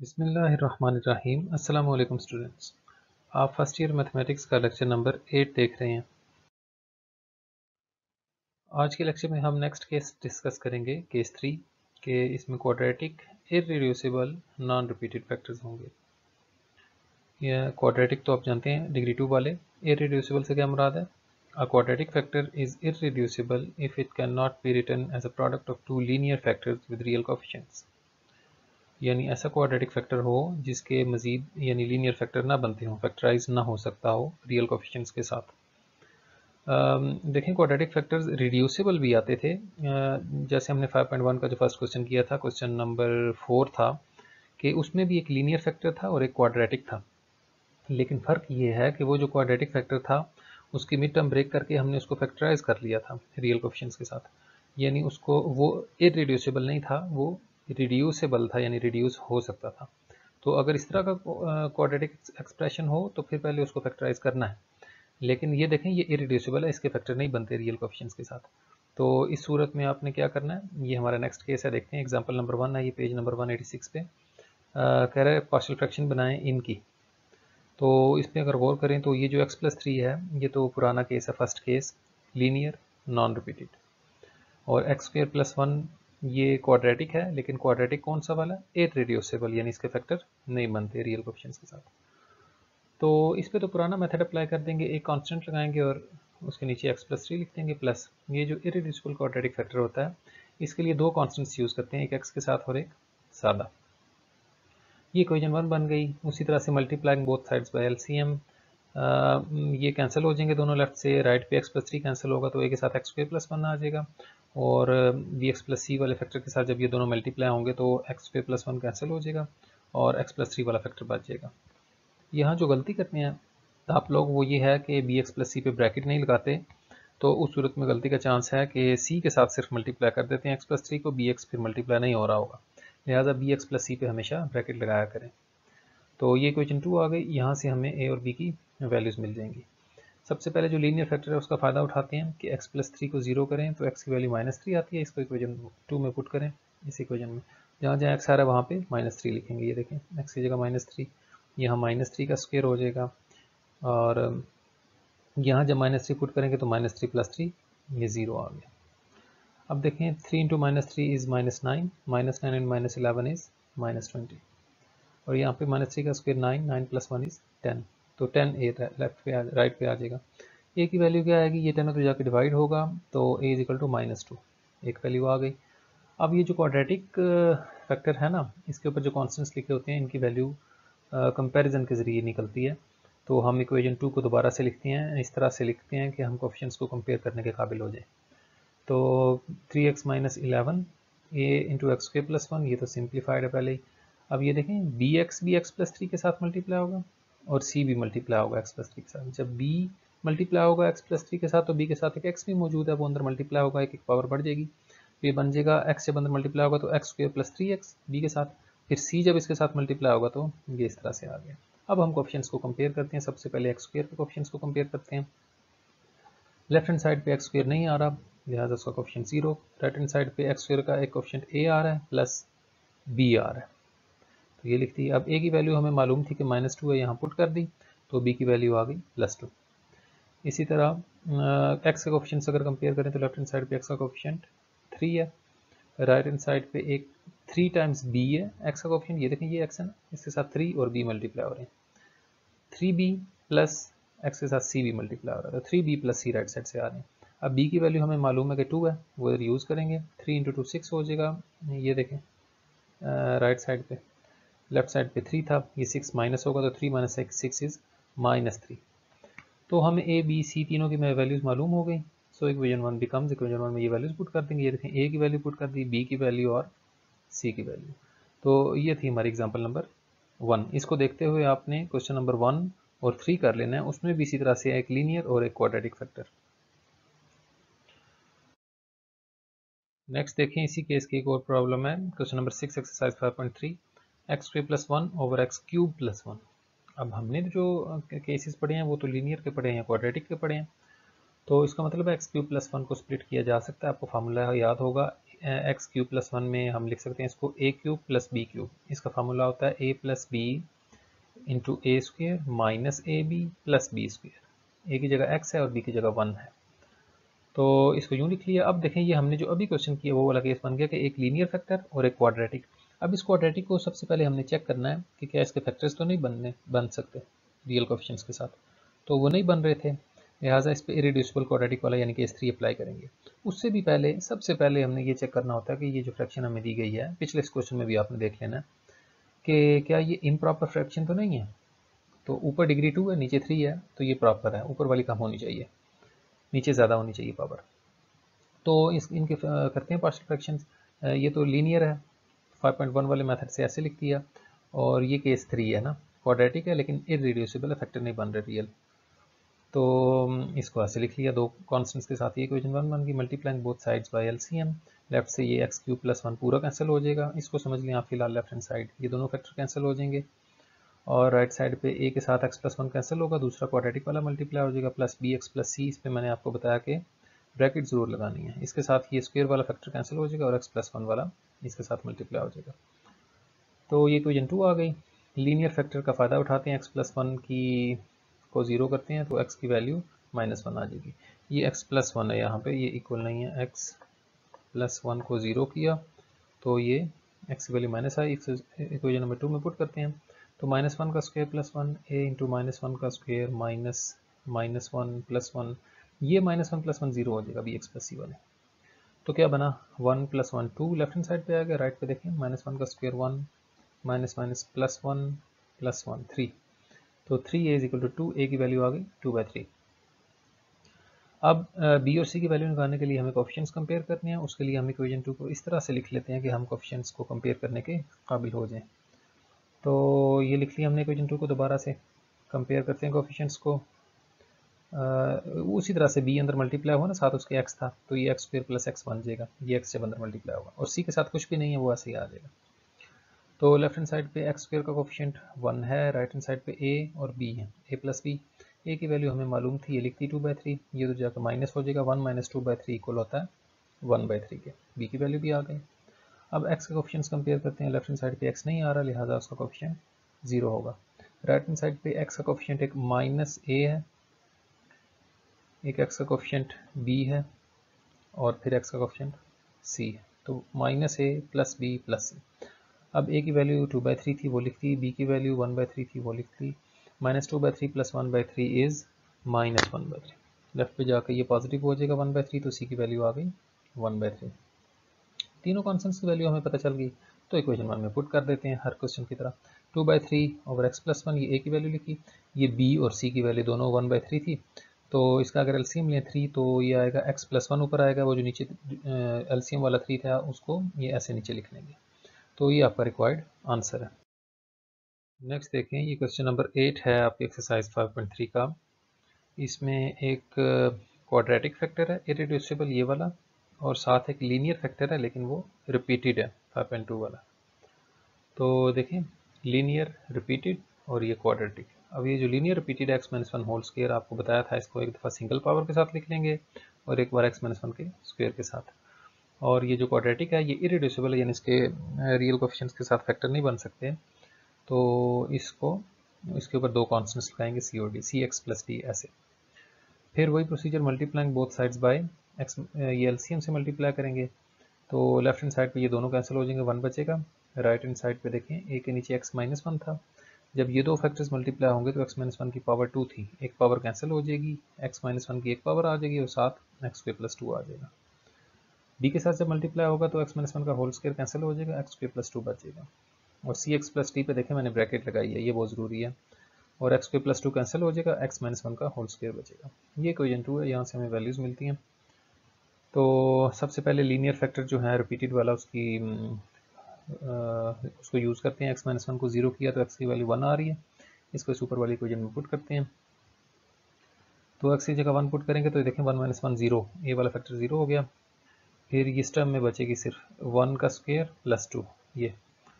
अस्सलाम वालेकुम स्टूडेंट्स। आप फ़र्स्ट ईयर मैथमेटिक्स का लेक्चर नंबर एट देख रहे हैं। आज के लेक्चर में हम नेक्स्ट केस डिस्कस करेंगे, केस थ्री, के इसमें quadratic irreducible non repeated factors होंगे। यह क्वाड्रेटिक तो आप जानते हैं डिग्री टू वाले। इरेड्यूसिबल से क्या मुराद है? A quadratic factor is irreducible if it cannot be written as a product of two linear factors with real coefficients. यानी ऐसा क्वाड्रेटिक फैक्टर हो जिसके मजीद, यानी लीनियर फैक्टर ना बनते हो फैक्टराइज ना हो सकता हो रियल कोफिशंस के साथ। देखें क्वाड्रेटिक फैक्टर्स रिड्यूसेबल भी आते थे। जैसे हमने 5.1 का जो फ़र्स्ट क्वेश्चन किया था क्वेश्चन नंबर फोर था कि उसमें भी एक लीनियर फैक्टर था और एक क्वाड्रेटिक था। लेकिन फ़र्क ये है कि वो जो क्वाड्रेटिक फैक्टर था, उसकी मिड टर्म ब्रेक करके हमने उसको फैक्टराइज कर लिया था रियल कोफिशंस के साथ। यानी उसको वो इरिड्यूसिबल नहीं था, वो रिड्यूसेबल था, यानी रिड्यूस हो सकता था। तो अगर इस तरह का क्वाड्रेटिक एक्सप्रेशन हो तो फिर पहले उसको फैक्टराइज करना है। लेकिन ये देखें, ये इरिड्यूसिबल है, इसके फैक्टर नहीं बनते रियल कोफिशंस के साथ। तो इस सूरत में आपने क्या करना है? ये हमारा नेक्स्ट केस है, देखते हैं। एग्ज़ाम्पल नंबर वन है ये page number one eighty six पे कह रहे हैं पार्शल फ्रैक्शन बनाएँ इनकी। तो इस पर अगर गौर करें तो ये जो एक्स प्लस थ्री है, ये तो पुराना केस है first case linear non repeated और एक्स स्क्र प्लस वन ये क्वाड्रेटिक है, लेकिन क्वाड्रेटिक कौन सा वाला? एट रेडियोसेबल यानी इसके फैक्टर नहीं बनते रियल क्वेश्चन के साथ। तो इस पर तो पुराना मेथड अप्लाई कर देंगे, एक कांस्टेंट लगाएँगे और उसके नीचे एक्स प्लस थ्री लिख देंगे प्लस ये जो इरेड्यूसिबल क्वाड्रेटिक फैक्टर होता है, इसके लिए दो कॉन्स्टेंट्स यूज़ करते हैं, एक एक्स के साथ और एक सादा। ये इक्वेशन वन बन गई। उसी तरह से multiplying both sides by LCM ये कैंसिल हो जाएँगे दोनों लेफ़्ट से राइट पे एक्स प्लस थ्री कैंसिल होगा तो ए के साथ एक्स स्क्र प्लस वन आ जाएगा। और बी एक्स प्लस सी वाले फैक्टर के साथ जब ये दोनों मल्टीप्लाई होंगे तो एक्स पे प्लस वन कैंसिल हो जाएगा और एक्स प्लस थ्री वाला फैक्टर बच जाएगा। यहाँ जो गलती करते हैं, आप लोग वो ये है कि बी एक्स प्लस सी पे ब्रैकेट नहीं लगाते तो उस सूरत में गलती का चांस है कि सी के साथ सिर्फ़ मल्टीप्लाई कर देते हैं एक्स प्लस थ्री को बी एक्स फिर मल्टीप्लाई नहीं हो रहा होगा। लिहाजा बी एक्स प्लस सी पे हमेशा ब्रैकेट लगाया करें। तो ये क्वेश्चन टू आ गई, यहाँ से हमें ए और बी की वैल्यूज़ मिल जाएँगी। सबसे पहले जो लीनियर फैक्टर है, उसका फ़ायदा उठाते हैं कि x प्लस थ्री को ज़ीरो करें तो x की वैल्यू माइनस थ्री आती है, इसको इक्वेशन टू में पुट करें, इस इक्वेशन में। जहाँ जहाँ एक्स आ रहा है, वहाँ पे माइनस थ्री लिखेंगे, ये देखें एक्स की जगह माइनस थ्री यहाँ माइनस थ्री का स्क्वेयर हो जाएगा, और यहाँ जब माइनस थ्री पुट करेंगे तो माइनस थ्री प्लस थ्री ये ज़ीरो आ गया। अब देखें three into minus three is minus nine minus nine and minus eleven is minus twenty और यहाँ पे माइनस थ्री का square nine nine plus one is ten तो टेन ए लेफ़्ट पे राइट पे आ जाएगा। ए की वैल्यू क्या आएगी? ये टेन तो जाके डिवाइड होगा तो A is equal to minus two एक वैल्यू आ गई। अब ये जो क्वाड्रेटिक फैक्टर है ना, इसके ऊपर जो कॉन्स्टेंट्स लिखे होते हैं, इनकी वैल्यू कंपैरिजन के ज़रिए निकलती है। तो हम इक्वेशन टू को दोबारा से लिखते हैं, इस तरह से लिखते हैं कि हम कोफिशंस को कंपेयर करने के काबिल हो जाए। तो three X minus eleven A into X के प्लस वन ये तो सिंप्लीफाइड है पहले ही। अब ये देखें B X B X plus three के साथ मल्टीप्लाई होगा। और सी भी मल्टीप्लाई होगा एक्स प्लस थ्री के साथ। जब बी मल्टीप्लाई होगा एक्स प्लस थ्री के साथ तो बी के साथ एक एक्स भी मौजूद है वो अंदर मल्टीप्लाई होगा एक एक पावर बढ़ जाएगी। तो ये बन जाएगा एक्स जब अंदर मल्टीप्लाई होगा तो X square plus three X B के साथ। फिर सी जब इसके साथ मल्टीप्लाई होगा तो ये इस तरह से आ गया। अब हम क्वेश्चन को कंपेयर करते हैं। सबसे पहले एक्स स्क्र के क्वेश्चन को कंपेयर करते हैं। लेफ़्ट हैंड साइड पे एक्स स्क्र नहीं आ रहा, लिहाजा उसका question zero right hand side पे एक्स स्क्र का एक क्वेश्चन ए आ रहा है प्लस बी आ रहा है। तो ये लिखती है, अब ए की वैल्यू हमें मालूम थी कि माइनस टू है, यहाँ पुट कर दी तो बी की वैल्यू आ गई प्लस टू इसी तरह एक्स का कोफिशेंट अगर कंपेयर करें तो लेफ़्ट हैंड साइड पे एक्स का कोफिशेंट थ्री है राइट हैंड साइड पे एक थ्री टाइम्स बी है एक्स का कोफिशेंट ये देखें, ये एक्स है ना, इसके साथ थ्री और बी मल्टीप्लाई हो रहे हैं. थ्री बी प्लस एक्स के साथ सी भी मल्टीप्लाई हो रहा है तो three B plus C right side से आ रहे हैं. अब बी की वैल्यू हमें मालूम है कि टू है, वो यूज़ करेंगे थ्री इंटू टू सिक्स हो जाएगा, ये देखें राइट साइड पे. लेफ़्ट साइड पे थ्री था, ये सिक्स माइनस होगा तो three minus six six is minus three तो हमें ए बी सी तीनों की वैल्यूज़ मालूम हो गई। So equation one becomes equation one में ये वैल्यूज़ पुट कर देंगे। ये देखें ए की वैल्यू पुट कर दी बी की वैल्यू और सी की वैल्यू तो ये थी हमारी एग्ज़ाम्पल नंबर वन इसको देखते हुए आपने क्वेश्चन नंबर वन और थ्री कर लेना है। उसमें भी इसी तरह से एक लीनियर और एक क्वाड्रेटिक फैक्टर नेक्स्ट देखें, इसी केस की एक और प्रॉब्लम है। Question number six exercise five point three X square plus one over X cube plus one अब हमने जो केसेस पढ़े हैं, वो तो लीनियर के पढ़े हैं क्वाड्रेटिक के पढ़े हैं। तो इसका मतलब है एक्स क्यूब प्लस वन को स्प्लिट किया जा सकता है। आपको फार्मूला याद होगा एक्स क्यूब प्लस वन में हम लिख सकते हैं इसको a cube plus b cube इसका फार्मूला होता है a plus b into a square minus a b plus b square a की जगह एक्स है और बी की जगह वन है। तो इसको यूँ लिख लिया। अब देखें, ये हमने जो अभी क्वेश्चन किया, वो वाला केस बन गया कि एक लीनियर फैक्टर और एक क्वाड्रेटिक अब इस क्वाड्रेटिक को सबसे पहले हमने चेक करना है कि क्या इसके फैक्टर्स तो नहीं बनने, बन सकते रियल कोफिशंस के साथ। तो वो नहीं बन रहे थे, लिहाजा इस पर इरिड्यूसिबल क्वाड्रेटिक वाला यानी कि एस थ्री अप्लाई करेंगे। उससे भी पहले, सबसे पहले हमने ये चेक करना होता है कि ये जो फ्रैक्शन हमें दी गई है, पिछले इस क्वेश्चन में भी आपने देख लेना कि क्या ये इम्प्रॉपर फ्रैक्शन तो नहीं है? तो ऊपर डिग्री टू है, नीचे थ्री है तो ये प्रॉपर है। ऊपर वाली कम होनी चाहिए, नीचे ज़्यादा होनी चाहिए पावर तो इस, इनके करते हैं पार्शल फ्रैक्शन ये तो लीनियर है 5.1 वाले मेथड से ऐसे लिख दिया। और ये केस थ्री है ना क्वाड्रेटिक है, लेकिन इरिड्यूसिबल फैक्टर नहीं बन रहे रियल तो इसको ऐसे लिख लिया दो कॉन्स्टेंट्स के साथ। ये इक्वेशन वन बन गई multiplying both sides by LCM left से ये एक्स क्यूब प्लस वन पूरा कैंसिल हो जाएगा। इसको समझ लें आप फ़िलहाल लेफ़्ट हैंड साइड ये दोनों फैक्टर कैंसिल हो जाएँगे। और राइट साइड पे ए के साथ एक्स प्लस वन कैंसिल होगा, दूसरा क्वाड्रेटिक वाला मल्टीप्लाई हो जाएगा plus b x plus c इस पर मैंने आपको बताया कि ब्रैकेट ज़रूर लगानी है। इसके साथ ये स्क्वेयर वाला फैक्टर कैंसिल हो जाएगा और एक्स प्लस वन वाला इसके साथ मल्टीप्लाई हो जाएगा। तो ये इक्वेशन टू आ गई। लीनियर फैक्टर का फ़ायदा उठाते हैं। एक्स प्लस वन की को ज़ीरो करते हैं तो एक्स की वैल्यू माइनस वन आ जाएगी। ये एक्स प्लस वन है यहाँ पे, ये इक्वल नहीं है। एक्स प्लस वन को ज़ीरो किया तो ये एक्स की वैल्यू माइनस आई। इक्वेशन नंबर टू में पुट करते हैं। तो माइनस वन का square plus one a into minus one का square minus minus one plus one ये minus one plus one zero हो जाएगा बी एक्स प्लस सी वाले। तो क्या बना? One plus one two left hand side पे आ गया, राइट पे देखें, माइनस वन का square one, minus minus plus one plus one, three. तो three A is equal to two, A की वैल्यू आ गई, टू बाई थ्री। अब बी और सी की वैल्यू निकालने के लिए हमें कोफिशंस कंपेयर करने हैं, उसके लिए हम इक्वेशन टू को इस तरह से लिख लेते हैं कि हम कोफिशंस को कंपेयर करने के काबिल हो जाएँ। तो ये लिख लिया हमने इक्वेशन टू को दोबारा से। कंपेयर करते हैं कोफिशंस को। उसी तरह से बी अंदर मल्टीप्लाई हुआ ना, साथ उसके एक्स था तो ये एक्स स्क्र प्लस एक्स बन जाएगा, ये एक्स जब अंदर मल्टीप्लाई होगा, और सी के साथ कुछ भी नहीं है, वो ऐसे ही आ जाएगा। तो लेफ़्ट हैंड साइड पे एक्स स्क्र का कोफिशेंट वन है राइट हैंड साइड पे ए और बी है ए प्लस बी ए की वैल्यू हमें मालूम थी, ये लिखती टू बाई थ्री ये तो जाकर माइनस हो जाएगा one minus two by three equal होता है वन बाई थ्री के। बी की वैल्यू भी आ गई। अब एक्स के कोफिशेंट्स कंपेयर करते हैं लेफ़्ट हैंड साइड पे एक्स नहीं आ रहा, लिहाजा उसका कोफिशेंट ज़ीरो होगा। राइट हैंड साइड पे एक्स का कोफिशेंट एक माइनस ए है एक एक्स का कोफिशेंट बी है और फिर एक्स का कोफिशेंट सी है। तो minus a plus b plus c अब ए की वैल्यू टू बाई थ्री थी, वो लिखती बी की वैल्यू वन बाई थ्री थी, वो लिखती minus two by three plus one by three is minus one by three left पे जाकर ये पॉजिटिव हो जाएगा वन बाई थ्री तो सी की वैल्यू आ गई वन बाई थ्री तीनों कॉन्सेंट्स की वैल्यू हमें पता चल गई। तो इक्वेशन वन में पुट कर देते हैं हर क्वेश्चन की तरह। Two by three over x plus one ये ए की वैल्यू लिखी। ये बी और सी की वैल्यू दोनों वन बाई थ्री थी। तो इसका अगर एलसीएम लें थ्री तो ये आएगा एक्स प्लस वन ऊपर आएगा, वो जो नीचे एलसीएम वाला थ्री था, उसको ये ऐसे नीचे लिख लेंगे। तो ये आपका रिक्वायर्ड आंसर है। नेक्स्ट देखें, ये क्वेश्चन नंबर एट है आपकी एक्सरसाइज 5.3 का। इसमें एक क्वाड्रेटिक फैक्टर है इरिड्यूसिबल ये वाला, और साथ एक लीनियर फैक्टर है, लेकिन वो रिपीटेड है 5.2 वाला। तो देखें लीनियर रिपीटेड और ये क्वाड्रेटिक अब ये जो linear repeated x minus one whole square आपको बताया था, इसको एक दफ़ा सिंगल पावर के साथ लिख लेंगे और एक बार एक्स माइनस वन के स्क्वेयर के साथ। और ये जो क्वाड्रेटिक है, ये इरिड्यूसिबल यानी इसके रियल कोफिशंस के साथ फैक्टर नहीं बन सकते। तो इसको, इसके ऊपर दो कॉन्स्टेंट्स लगाएँगे सी और d c x plus d ऐसे। फिर वही procedure multiplying both sides by x ये एलसीएम से मल्टीप्लाई करेंगे। तो लेफ़्ट हैंड साइड पे ये दोनों कैंसिल हो जाएँगे वन बचेगा। राइट हैंड साइड पे देखें ए के नीचे एक्स माइनस वन था। जब ये दो फैक्टर्स मल्टीप्लाई होंगे तो एक्स माइनस वन की पावर टू थी। एक पावर कैंसिल हो जाएगी एक्स माइनस वन की एक पावर आ जाएगी और साथ एक्स के प्लस टू आ जाएगा। बी के साथ जब मल्टीप्लाई होगा तो एक्स माइनस वन का होल स्केयर कैंसिल हो जाएगा एक्स के प्लस टू बचेगा और सी एक्स प्लस टी पर देखें, मैंने ब्रैकेट लगाई है, ये बहुत ज़रूरी है। और x square plus two cancel हो जाएगा एक्स माइनस वन का होल स्क्र बचेगा। ये इक्वेशन टू है, यहाँ से हमें वैल्यूज़ मिलती हैं। तो सबसे पहले लीनियर फैक्टर जो है रिपीटेड वाला, उसकी उसको यूज़ करते हैं एक्स माइनस वन को ज़ीरो किया तो एक्स की वैल्यू वन आ रही है। इसको सुपर वाली इक्वेशन में पुट करते हैं। तो एक्स की जगह वन पुट करेंगे तो ये देखें one minus one zero a वाला फैक्टर ज़ीरो हो गया। फिर इस टर्म में बचेगी सिर्फ़ वन का स्क्वेयर प्लस टू ये।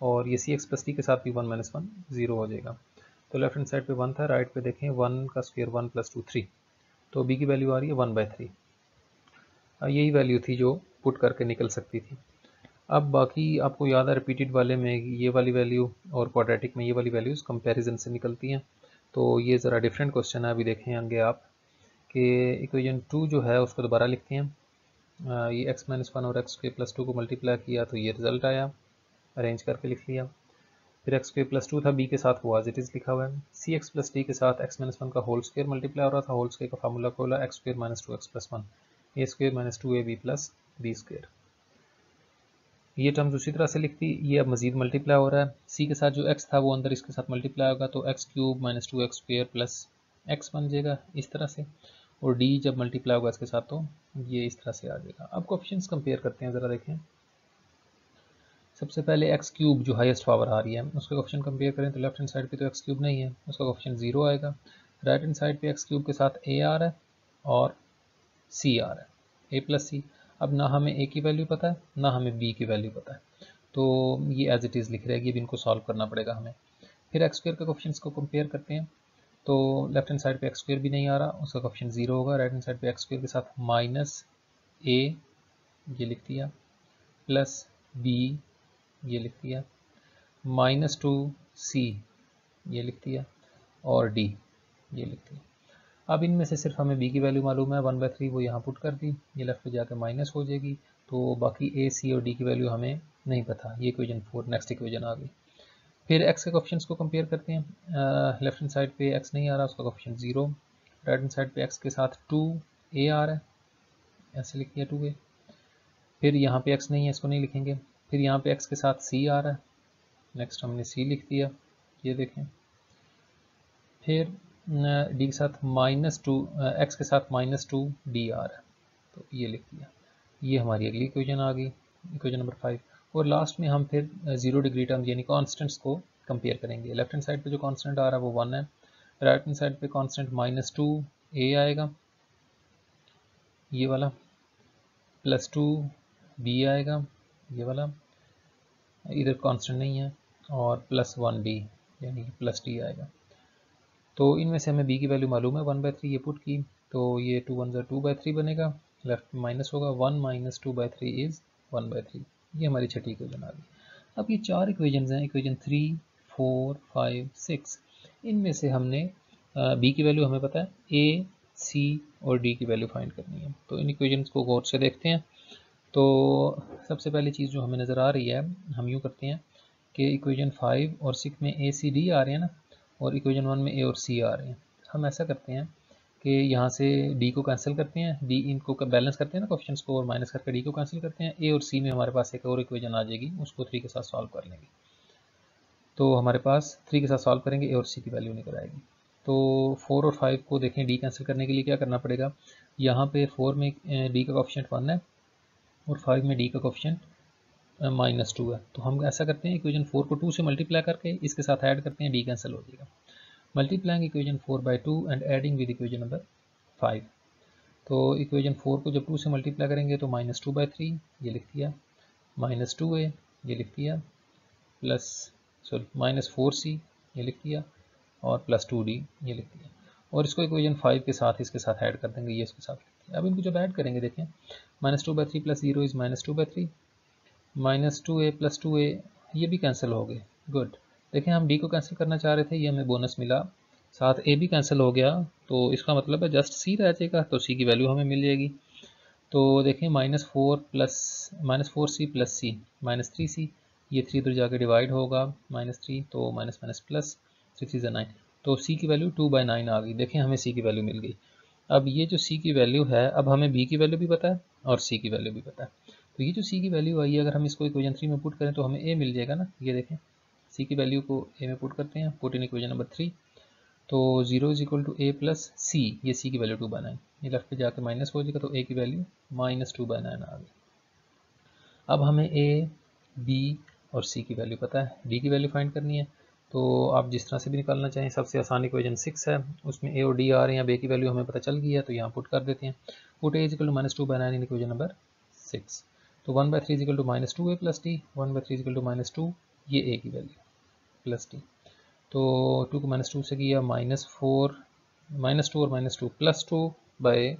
और ये सी एक्स प्लस टी के साथ भी वन माइनस वन ज़ीरो हो जाएगा। तो लेफ़्ट हैंड साइड पे वन था राइट पे देखें वन का square one plus two three तो बी की वैल्यू आ रही है वन बाई थ्री यही वैल्यू थी जो पुट करके निकल सकती थी। अब बाकी आपको याद है रिपीटेड वाले में ये वाली वैल्यू और क्वाड्रेटिक में ये वाली वैल्यूज़ कंपैरिजन से निकलती हैं। तो ये ज़रा डिफरेंट क्वेश्चन है, अभी देखें आगे आप कि इक्वेशन टू जो है उसको दोबारा लिखते हैं। ये एक्स माइनस वन और एक्स के प्लस टू को मल्टीप्लाई किया तो ये रिज़ल्ट आया। अरेंज करके लिख लिया। फिर एक्स स्क्र प्लस टू था बी के साथ वो आज इट इज़ लिखा हुआ है। सी एक्स प्लस डी के साथ एक्स माइनस वन का होल स्क्र मल्टीप्लाई हो रहा था होल स्क्र का फार्मूला खोला x square minus two x plus one a square minus two a b plus b square ये टर्म्स उसी तरह से लिखती, ये अब मजीद मल्टीप्लाई हो रहा है। सी के साथ जो एक्स था, वो अंदर इसके साथ मल्टीप्लाई होगा तो x cube minus two x square plus x बन जाएगा इस तरह से। और डी जब मल्टीप्लाई होगा इसके साथ तो ये इस तरह से आ जाएगा। अब ऑप्शन कंपेयर करते हैं, ज़रा देखें। सबसे पहले एक्स क्यूब जो हाईएस्ट पावर आ रही है, उसका ऑप्शन कंपेयर करें तो लेफ़्ट हैंड साइड पे तो एक्स क्यूब नहीं है, उसका ऑप्शन ज़ीरो आएगा। राइट हैंड साइड पे एक्स क्यूब के साथ ए आ रहा है और सी आ रहा है ए प्लस सी अब ना हमें ए की वैल्यू पता है, ना हमें बी की वैल्यू पता है। तो ये एज इट इज़ लिख रहेगी अब इनको सॉल्व करना पड़ेगा हमें। फिर एक्स स्क्र के ऑप्शन को कंपेयर करते हैं। तो लेफ़्ट हैंड साइड पे एक्स स्क्र भी नहीं आ रहा, उसका ऑप्शन ज़ीरो होगा। राइट हैंड साइड पे एक्स स्क्र के साथ माइनस ए ये लिख दिया। प्लस बी ये लिख दिया। माइनस टू सी ये लिख दिया। और डी ये लिख दिया। अब इनमें से सिर्फ़ हमें बी की वैल्यू मालूम है वन बाई थ्री वो यहाँ पुट कर दी, ये लेफ़्ट पे जाकर माइनस हो जाएगी तो बाकी ए सी और डी की वैल्यू हमें नहीं पता, ये इक्वेजन फोर नेक्स्ट इक्वेजन आ गई। फिर एक्स के ऑप्शन को कंपेयर करते हैं लेफ़्ट हैंड साइड पे एक्स नहीं आ रहा, उसका option zero right hand side पे एक्स के साथ टू ए आ रहा है, ऐसे लिख दिया टू ए फिर यहाँ पे एक्स नहीं है, इसको नहीं लिखेंगे, फिर यहाँ पे एक्स के साथ सी आ रहा है नेक्स्ट हमने सी लिख दिया, ये देखें। फिर डी के साथ माइनस टू एक्स के साथ माइनस टू डी आ रहा है। तो ये लिख दिया। ये हमारी अगली इक्वेशन आ गई इक्वेशन नंबर फाइव और लास्ट में हम फिर ज़ीरो डिग्री टर्म यानी कॉन्स्टेंट्स को कंपेयर करेंगे। लेफ़्ट हैंड साइड पे जो कांस्टेंट आ रहा है वो वन है। राइट हैंड साइड पे कांस्टेंट माइनस टू ए आएगा। ये वाला प्लस टू बी आएगा। ये वाला। इधर कांस्टेंट नहीं है। और प्लस वन डी यानी प्लस डी आएगा। तो इनमें से हमें बी की वैल्यू मालूम है वन बाई थ्री ये पुट की तो ये टू वन ज़ा टू बाई थ्री बनेगा लेफ़्ट माइनस होगा one minus two by three is one by three ये हमारी छठी इक्वेजन आ गई। अब ये चार इक्वेजन हैं equation three four five six इनमें से हमने बी की वैल्यू हमें पता है ए सी और डी की वैल्यू फाइंड करनी है। तो इन इक्वेजन को गौर से देखते हैं। तो सबसे पहली चीज़ जो हमें नज़र आ रही है, हम यूँ करते हैं कि इक्वेजन फाइव और सिक्स में ए सी डी आ रहे हैं ना और इक्वेशन वन में ए और सी आ रहे हैं। हम ऐसा करते हैं कि यहाँ से डी को कैंसिल करते हैं डी इनको बैलेंस करते हैं ना क्वेश्चन को और माइनस करके डी को कैंसिल करते हैं। ए और सी में हमारे पास एक और इक्वेशन आ जाएगी, उसको थ्री के साथ सॉल्व कर लेंगे। तो हमारे पास थ्री के साथ सॉल्व करेंगे ए और सी की वैल्यू निकल आएगी। तो फोर और फाइव को देखें डी कैंसिल करने के लिए क्या करना पड़ेगा? यहाँ पे फोर में डी का ऑप्शन वन है और फाइव में डी का ऑप्शन माइनस टू है। तो हम ऐसा करते हैं इक्वेशन फोर को टू से मल्टीप्लाई करके इसके साथ ऐड करते हैं डी कैंसिल हो जाएगा। Multiplying equation four by two and adding with equation number five तो इक्वेशन फोर को जब टू से मल्टीप्लाई करेंगे तो माइनस टू बाई थ्री ये लिख दिया। माइनस टू ए ये लिख दिया। Plus sorry minus four c ये लिख दिया। और प्लस टू डी ये लिख दिया। और इसको इक्वेशन फाइव के साथ, इसके साथ ऐड कर देंगे, ये इसके साथ लिख दिया। अब इनको जब ऐड करेंगे, देखें। Minus two by three plus zero is minus two by three minus two a plus two a, ये भी कैंसिल हो गए। गुड देखें हम डी को कैंसिल करना चाह रहे थे, ये हमें बोनस मिला। साथ ए भी कैंसिल हो गया तो इसका मतलब है जस्ट सी रह जाएगा तो सी की वैल्यू हमें मिल जाएगी। तो देखें minus four plus minus four C plus C minus three C ये थ्री इधर जाके डिवाइड होगा माइनस थ्री तो minus minus plus three three nine तो सी की वैल्यू टू बाई नाइन आ गई। देखें हमें सी की वैल्यू मिल गई। अब ये जो सी की वैल्यू है, अब हमें बी की वैल्यू भी पता है और सी की वैल्यू भी पता है। तो ये जो सी की वैल्यू आई है, अगर हम इसको इक्वेजन थ्री में पुट करें तो हमें ए मिल जाएगा ना? ये देखें। सी की वैल्यू को ए में पुट करते हैं put in equation number three तो zero is equal to A plus C ये सी की वैल्यू टू बाय नाइन ये लेफ़्ट पे जाकर माइनस हो जाएगा तो ए की value minus two by nine आ गई अब हमें ए बी और सी की वैल्यू पता है। डी की वैल्यू फाइंड करनी है तो आप जिस तरह से भी निकालना चाहें, सबसे आसान इक्वेजन सिक्स है। उसमें ए और डी आ रहे हैं बे की वैल्यू हमें पता चल गई है तो यहाँ पुट कर देते हैं। Put a is equal to minus two by nine in equation number six तो one by three is equal to minus two a plus t, one by three is equal to minus two ये ए की value plus t. तो two को minus two से किया, minus four, minus two और minus two plus two by,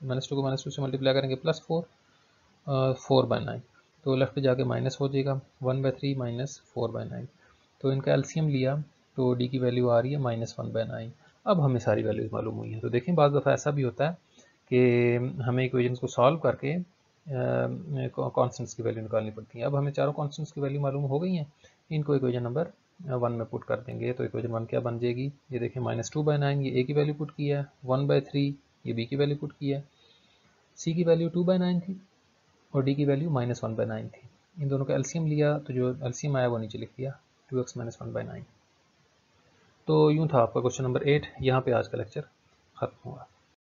minus two को minus two से multiply करेंगे plus four four by nine. तो लेफ़्ट पे जाके माइनस हो जाएगा, one by three minus four by nine. तो इनका एल्सियम लिया तो डी की वैल्यू आ रही है माइनस वन बाई नाइन। अब हमें सारी वैल्यूज़ मालूम हुई हैं। तो देखें बाद दफ़ा ऐसा भी होता है कि हमें इक्वेशन को सॉल्व करके कॉन्स्टेंट्स की वैल्यू निकालनी पड़ती है। अब हमें चारों कॉन्स्टेंट्स की वैल्यू मालूम हो गई हैं। इनको इक्वेशन नंबर वन में पुट कर देंगे। तो इक्वेशन वन क्या बन जाएगी? ये देखें माइनस टू बाई नाइन ये ए की वैल्यू पुट किया है। वन बाई थ्री ये बी की वैल्यू पुट किया है। सी की वैल्यू टू बाई नाइन थी और डी की value minus one by nine थी। इन दोनों का एल्सियम लिया तो जो एल्सियम आया वो नीचे लिख दिया। Two x minus one by nine तो यूँ था आपका क्वेश्चन नंबर एट यहाँ पे आज का लेक्चर ख़त्म हुआ।